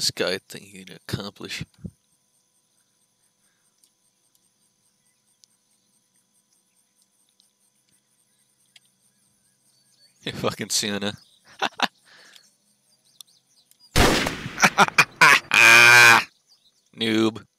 this guy thinking to accomplish? Hey, fucking Sienna. Noob.